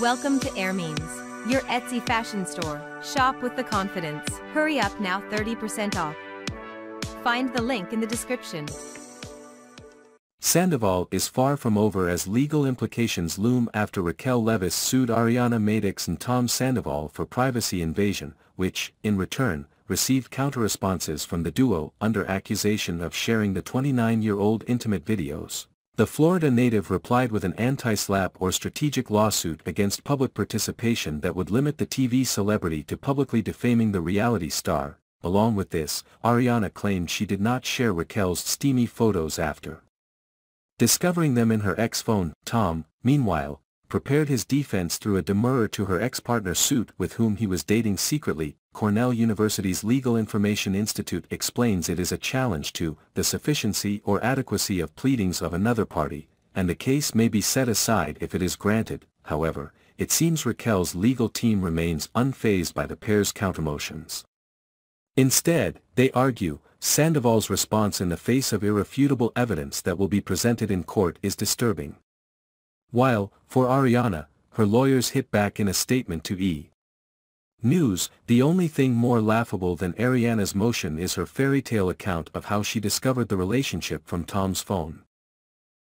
Welcome to Air Means, your Etsy fashion store. Shop with the confidence. Hurry up now 30% off. Find the link in the description. Sandoval is far from over as legal implications loom after Raquel Leviss sued Ariana Madix and Tom Sandoval for privacy invasion, which, in return, received counter-responses from the duo under accusation of sharing the 29-year-old intimate videos. The Florida native replied with an anti-SLAPP or strategic lawsuit against public participation that would limit the TV celebrity to publicly defaming the reality star. Along with this, Ariana claimed she did not share Raquel's steamy photos after Discovering them in her ex-phone, Tom, meanwhile, prepared his defense through a demurrer to her ex-partner suit with whom he was dating secretly, Cornell University's Legal Information Institute explains it is a challenge to the sufficiency or adequacy of pleadings of another party, and the case may be set aside if it is granted, however, it seems Raquel's legal team remains unfazed by the pair's countermotions. Instead, they argue, Sandoval's response in the face of irrefutable evidence that will be presented in court is disturbing. While, for Ariana, her lawyers hit back in a statement to E! News, the only thing more laughable than Ariana's motion is her fairy tale account of how she discovered the relationship from Tom's phone.